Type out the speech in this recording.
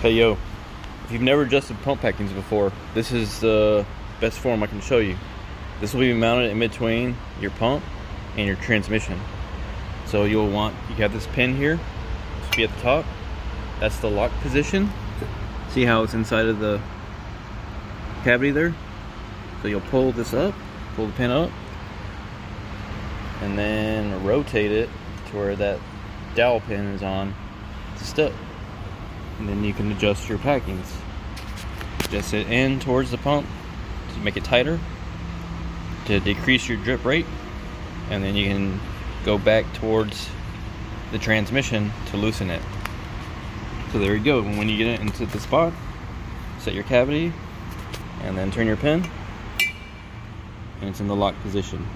Hey yo, if you've never adjusted pump packings before, this is the best form I can show you. This will be mounted in between your pump and your transmission. So you'll want, you have this pin here, this be at the top. That's the lock position. See how it's inside of the cavity there? So you'll pull this up, pull the pin up, and then rotate it to where that dowel pin is on the step and then you can adjust your packings. Adjust it in towards the pump to make it tighter, to decrease your drip rate, and then you can go back towards the transmission to loosen it. So there you go. When you get it into the spot, set your cavity, and then turn your pin, and it's in the lock position.